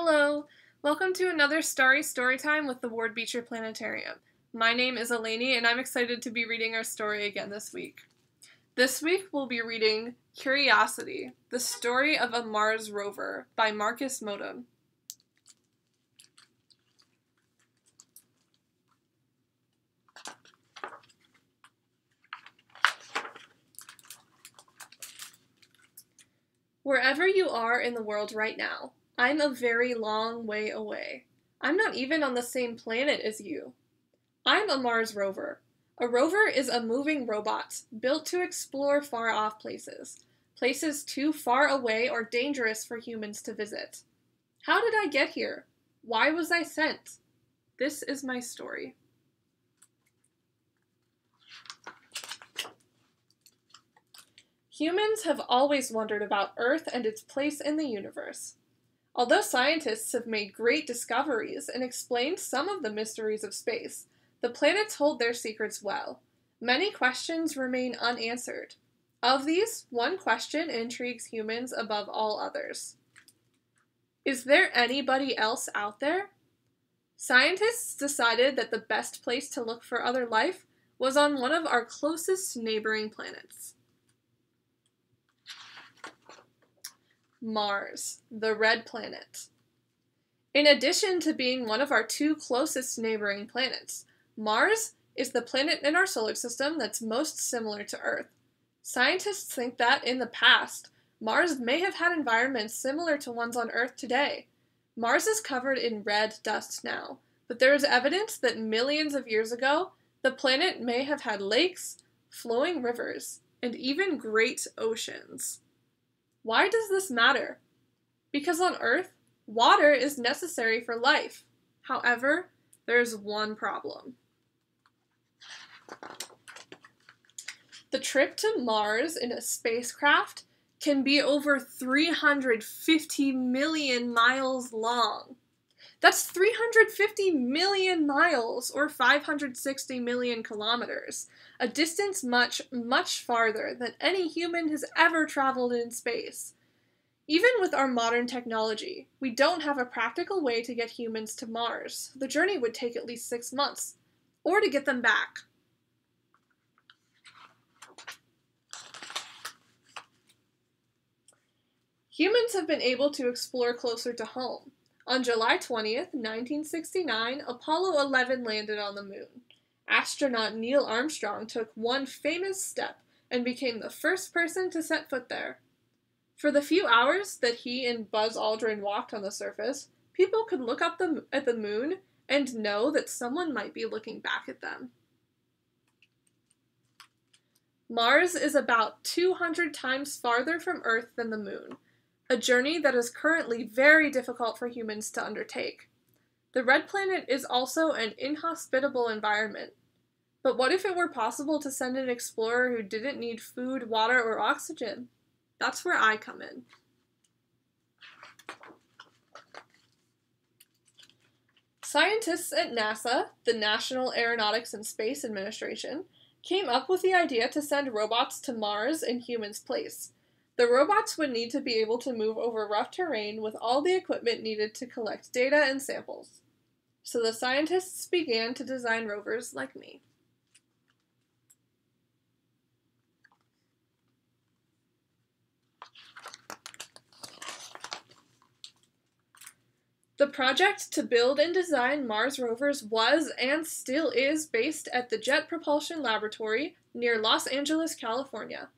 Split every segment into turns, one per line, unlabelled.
Hello, welcome to another Starry Storytime with the Ward Beecher Planetarium. My name is Elainie, and I'm excited to be reading our story again this week. This week we'll be reading Curiosity, the story of a Mars rover by Markus Motum. Wherever you are in the world right now, I'm a very long way away. I'm not even on the same planet as you. I'm a Mars rover. A rover is a moving robot built to explore far off places, places too far away or dangerous for humans to visit. How did I get here? Why was I sent? This is my story. Humans have always wondered about Earth and its place in the universe. Although scientists have made great discoveries and explained some of the mysteries of space, the planets hold their secrets well. Many questions remain unanswered. Of these, one question intrigues humans above all others. Is there anybody else out there? Scientists decided that the best place to look for other life was on one of our closest neighboring planets. Mars, the red planet. In addition to being one of our two closest neighboring planets, Mars is the planet in our solar system that's most similar to Earth. Scientists think that in the past, Mars may have had environments similar to ones on Earth today. Mars is covered in red dust now, but there is evidence that millions of years ago, the planet may have had lakes, flowing rivers, and even great oceans. Why does this matter? Because on Earth, water is necessary for life. However, there's one problem. The trip to Mars in a spacecraft can be over 350 million miles long. That's 350 million miles, or 560 million kilometers, a distance much, much farther than any human has ever traveled in space. Even with our modern technology, we don't have a practical way to get humans to Mars. The journey would take at least six months, or to get them back. Humans have been able to explore closer to home. On July 20th, 1969, Apollo 11 landed on the moon. Astronaut Neil Armstrong took one famous step and became the first person to set foot there. For the few hours that he and Buzz Aldrin walked on the surface, people could look up the, at the moon and know that someone might be looking back at them. Mars is about 200 times farther from Earth than the moon, a journey that is currently very difficult for humans to undertake. The red planet is also an inhospitable environment. But what if it were possible to send an explorer who didn't need food, water, or oxygen? That's where I come in. Scientists at NASA, the National Aeronautics and Space Administration, came up with the idea to send robots to Mars in humans' place. The robots would need to be able to move over rough terrain with all the equipment needed to collect data and samples. So the scientists began to design rovers like me. The project to build and design Mars rovers was and still is based at the Jet Propulsion Laboratory near Los Angeles, California.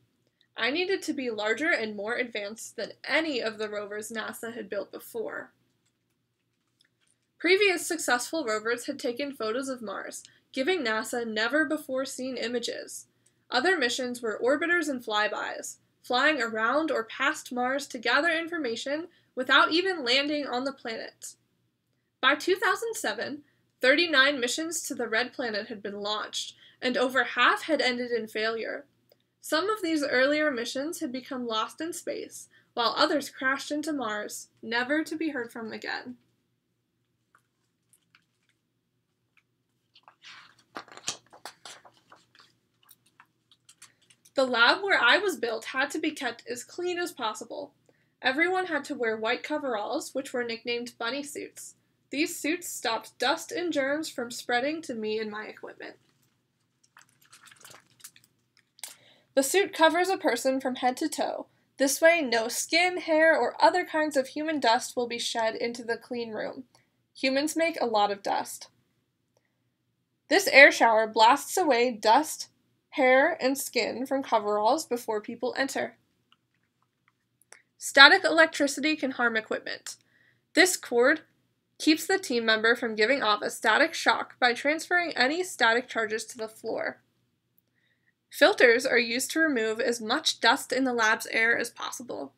I needed to be larger and more advanced than any of the rovers NASA had built before. Previous successful rovers had taken photos of Mars, giving NASA never before seen images. Other missions were orbiters and flybys, flying around or past Mars to gather information without even landing on the planet. By 2007, 39 missions to the Red Planet had been launched, and over half had ended in failure. Some of these earlier missions had become lost in space, while others crashed into Mars, never to be heard from again. The lab where I was built had to be kept as clean as possible. Everyone had to wear white coveralls, which were nicknamed bunny suits. These suits stopped dust and germs from spreading to me and my equipment. The suit covers a person from head to toe. This way, no skin, hair, or other kinds of human dust will be shed into the clean room. Humans make a lot of dust. This air shower blasts away dust, hair, and skin from coveralls before people enter. Static electricity can harm equipment. This cord keeps the team member from giving off a static shock by transferring any static charges to the floor. Filters are used to remove as much dust in the lab's air as possible.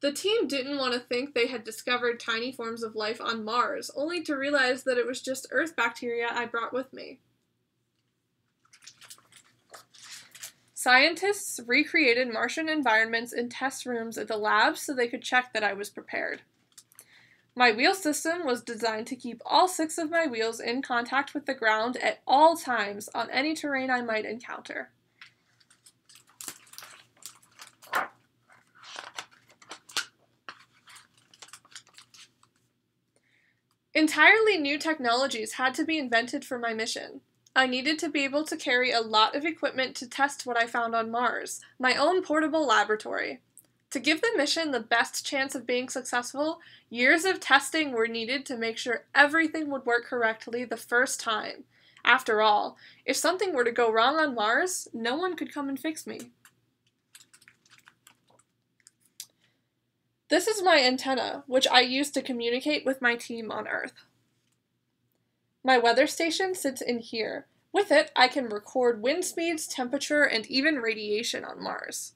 The team didn't want to think they had discovered tiny forms of life on Mars, only to realize that it was just Earth bacteria I brought with me. Scientists recreated Martian environments in test rooms at the lab so they could check that I was prepared. My wheel system was designed to keep all six of my wheels in contact with the ground at all times on any terrain I might encounter. Entirely new technologies had to be invented for my mission. I needed to be able to carry a lot of equipment to test what I found on Mars, my own portable laboratory. To give the mission the best chance of being successful, years of testing were needed to make sure everything would work correctly the first time. After all, if something were to go wrong on Mars, no one could come and fix me. This is my antenna, which I use to communicate with my team on Earth. My weather station sits in here. With it, I can record wind speeds, temperature, and even radiation on Mars.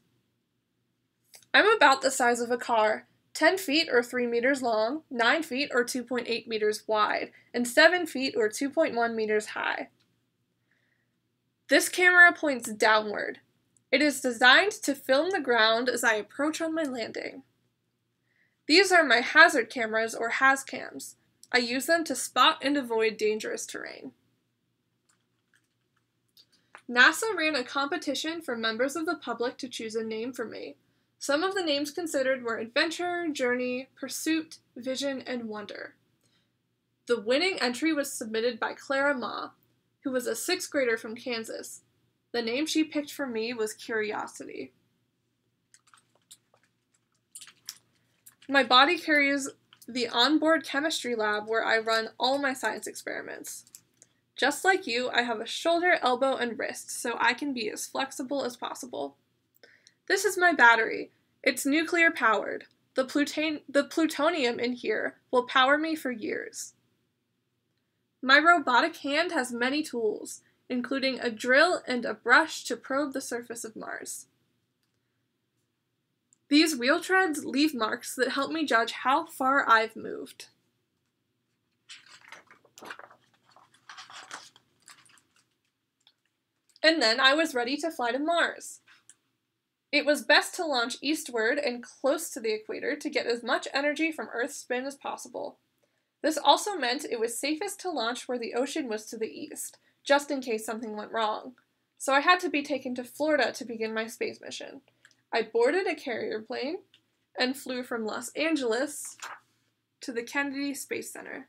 I'm about the size of a car, 10 feet or 3 meters long, 9 feet or 2.8 meters wide, and 7 feet or 2.1 meters high. This camera points downward. It is designed to film the ground as I approach on my landing. These are my hazard cameras or HazCams. I use them to spot and avoid dangerous terrain. NASA ran a competition for members of the public to choose a name for me. Some of the names considered were Adventure, Journey, Pursuit, Vision, and Wonder. The winning entry was submitted by Clara Ma, who was a sixth grader from Kansas. The name she picked for me was Curiosity. My body carries the onboard chemistry lab where I run all my science experiments. Just like you, I have a shoulder, elbow, and wrist, so I can be as flexible as possible. This is my battery. It's nuclear powered. The, the plutonium in here will power me for years. My robotic hand has many tools, including a drill and a brush to probe the surface of Mars. These wheel treads leave marks that help me judge how far I've moved. And then I was ready to fly to Mars. It was best to launch eastward and close to the equator to get as much energy from Earth's spin as possible. This also meant it was safest to launch where the ocean was to the east, just in case something went wrong. So I had to be taken to Florida to begin my space mission. I boarded a carrier plane and flew from Los Angeles to the Kennedy Space Center.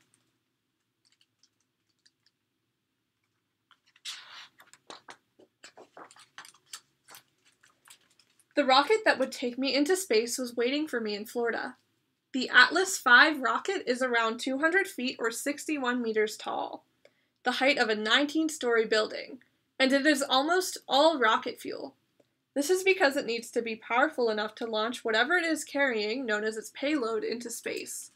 The rocket that would take me into space was waiting for me in Florida. The Atlas V rocket is around 200 feet or 61 meters tall, the height of a 19 story building, and it is almost all rocket fuel. This is because it needs to be powerful enough to launch whatever it is carrying, known as its payload, into space.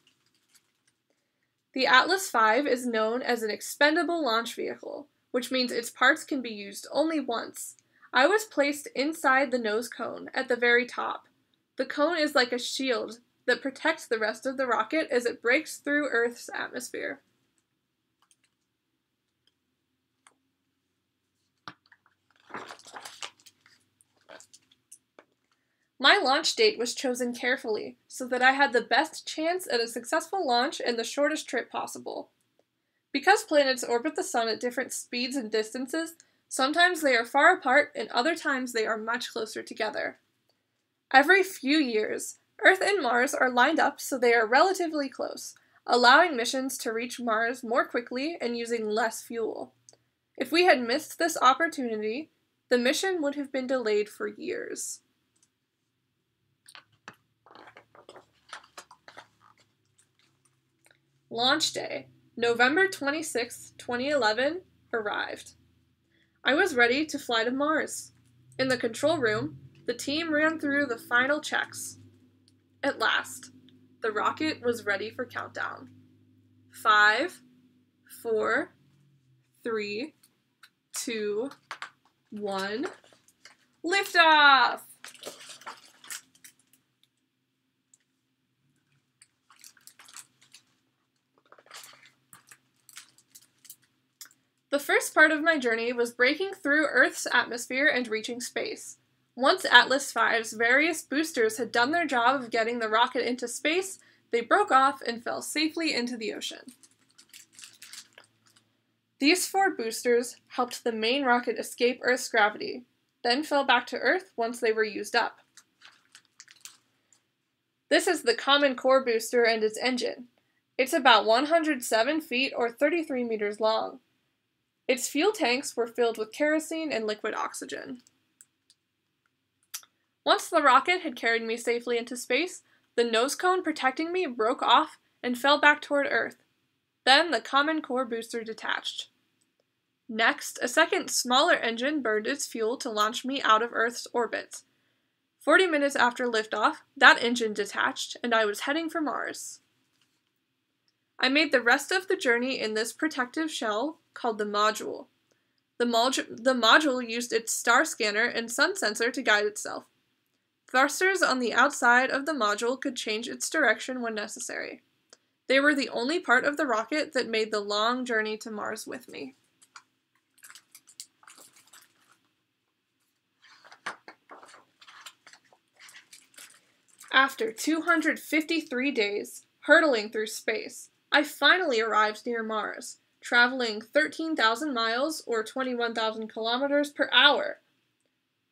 The Atlas V is known as an expendable launch vehicle, which means its parts can be used only once. I was placed inside the nose cone at the very top. The cone is like a shield that protects the rest of the rocket as it breaks through Earth's atmosphere. My launch date was chosen carefully so that I had the best chance at a successful launch and the shortest trip possible. Because planets orbit the Sun at different speeds and distances, Sometimes they are far apart, and other times they are much closer together. Every few years, Earth and Mars are lined up so they are relatively close, allowing missions to reach Mars more quickly and using less fuel. If we had missed this opportunity, the mission would have been delayed for years. Launch day, November 26, 2011, arrived. I was ready to fly to Mars. In the control room, the team ran through the final checks. At last, the rocket was ready for countdown. Five, four, three, two, one, liftoff! The first part of my journey was breaking through Earth's atmosphere and reaching space. Once Atlas V's various boosters had done their job of getting the rocket into space, they broke off and fell safely into the ocean. These four boosters helped the main rocket escape Earth's gravity, then fell back to Earth once they were used up. This is the Common Core booster and its engine. It's about 107 feet or 33 meters long. Its fuel tanks were filled with kerosene and liquid oxygen. Once the rocket had carried me safely into space, the nose cone protecting me broke off and fell back toward Earth. Then the Common Core booster detached. Next, a second, smaller engine burned its fuel to launch me out of Earth's orbit. Forty minutes after liftoff, that engine detached, and I was heading for Mars. I made the rest of the journey in this protective shell called the module. The, modu- the module used its star scanner and sun sensor to guide itself. Thrusters on the outside of the module could change its direction when necessary. They were the only part of the rocket that made the long journey to Mars with me. After 253 days, hurtling through space, I finally arrived near Mars, traveling 13,000 miles or 21,000 kilometers per hour.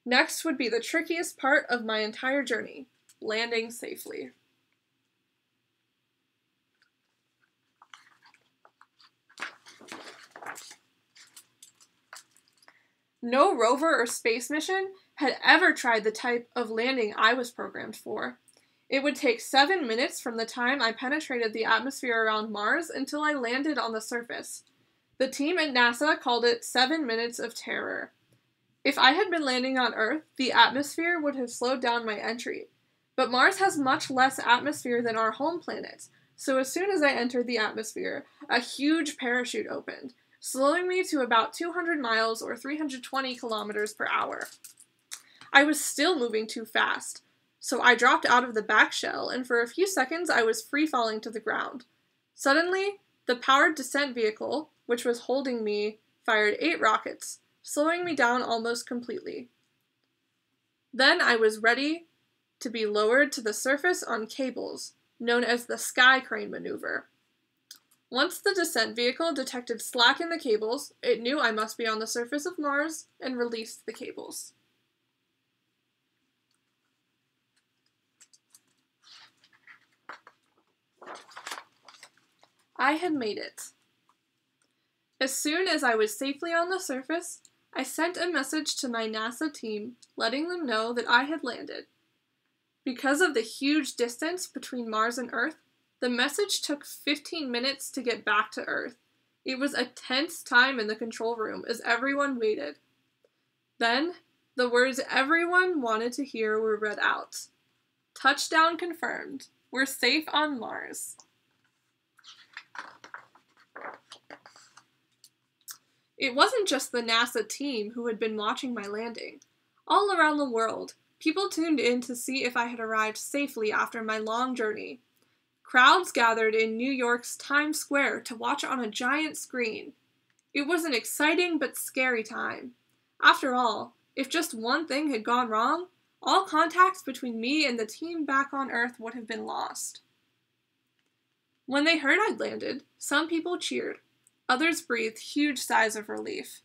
Next would be the trickiest part of my entire journey landing safely. No rover or space mission had ever tried the type of landing I was programmed for. It would take seven minutes from the time I penetrated the atmosphere around Mars until I landed on the surface. The team at NASA called it seven minutes of terror. If I had been landing on Earth, the atmosphere would have slowed down my entry. But Mars has much less atmosphere than our home planet, so as soon as I entered the atmosphere, a huge parachute opened, slowing me to about 200 miles or 320 kilometers per hour. I was still moving too fast, so I dropped out of the back shell, and for a few seconds I was free falling to the ground. Suddenly, the powered descent vehicle, which was holding me, fired eight rockets, slowing me down almost completely. Then I was ready to be lowered to the surface on cables, known as the sky crane maneuver. Once the descent vehicle detected slack in the cables, it knew I must be on the surface of Mars and released the cables. I had made it. As soon as I was safely on the surface, I sent a message to my NASA team letting them know that I had landed. Because of the huge distance between Mars and Earth, the message took 15 minutes to get back to Earth. It was a tense time in the control room as everyone waited. Then, the words everyone wanted to hear were read out Touchdown confirmed. We're safe on Mars. It wasn't just the NASA team who had been watching my landing. All around the world, people tuned in to see if I had arrived safely after my long journey. Crowds gathered in New York's Times Square to watch on a giant screen. It was an exciting but scary time. After all, if just one thing had gone wrong, all contacts between me and the team back on Earth would have been lost. When they heard I'd landed, some people cheered, Others breathed huge sighs of relief.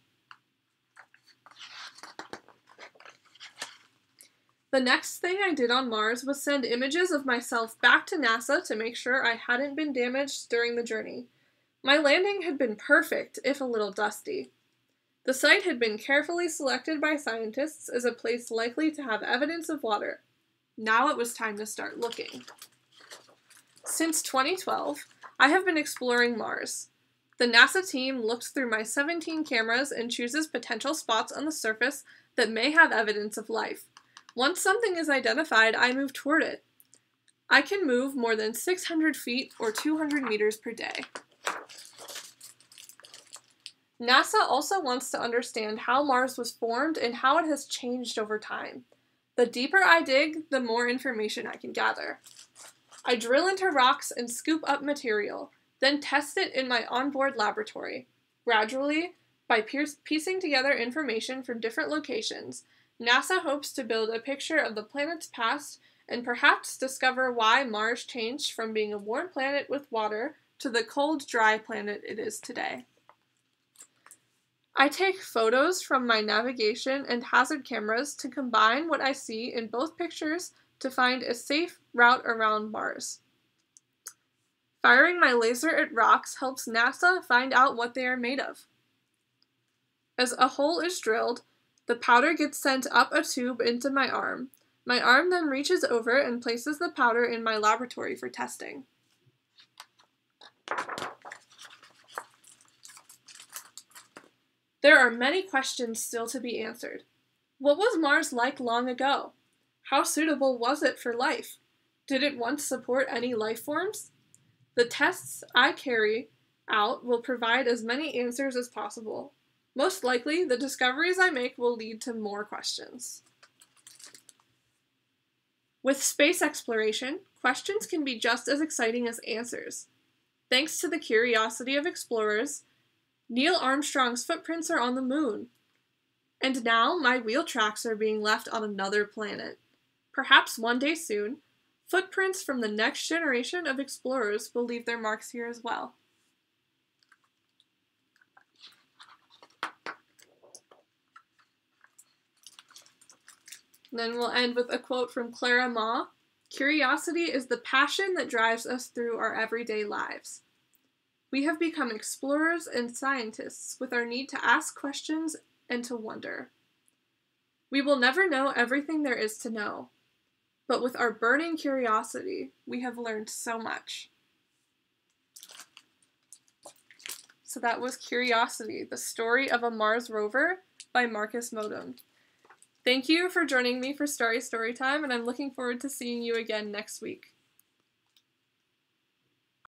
The next thing I did on Mars was send images of myself back to NASA to make sure I hadn't been damaged during the journey. My landing had been perfect, if a little dusty. The site had been carefully selected by scientists as a place likely to have evidence of water. Now it was time to start looking. Since 2012, I have been exploring Mars. The NASA team looks through my 17 cameras and chooses potential spots on the surface that may have evidence of life. Once something is identified, I move toward it. I can move more than 600 feet or 200 meters per day. NASA also wants to understand how Mars was formed and how it has changed over time. The deeper I dig, the more information I can gather. I drill into rocks and scoop up material, then test it in my onboard laboratory. Gradually, by piecing together information from different locations, NASA hopes to build a picture of the planet's past and perhaps discover why Mars changed from being a warm planet with water to the cold, dry planet it is today. I take photos from my navigation and hazard cameras to combine what I see in both pictures to find a safe route around Mars. Firing my laser at rocks helps NASA find out what they are made of. As a hole is drilled, the powder gets sent up a tube into my arm. My arm then reaches over and places the powder in my laboratory for testing. There are many questions still to be answered. What was Mars like long ago? How suitable was it for life? Did it once support any life forms? The tests I carry out will provide as many answers as possible. Most likely, the discoveries I make will lead to more questions. With space exploration, questions can be just as exciting as answers. Thanks to the curiosity of explorers, Neil Armstrong's footprints are on the moon. And now my wheel tracks are being left on another planet. Perhaps one day soon, footprints from the next generation of explorers will leave their marks here as well. then we'll end with a quote from Clara Ma Curiosity is the passion that drives us through our everyday lives. We have become explorers and scientists with our need to ask questions and to wonder. We will never know everything there is to know, but with our burning curiosity, we have learned so much. So that was Curiosity, the story of a Mars rover by Markus Motum. Thank you for joining me for Starry Storytime, and I'm looking forward to seeing you again next week.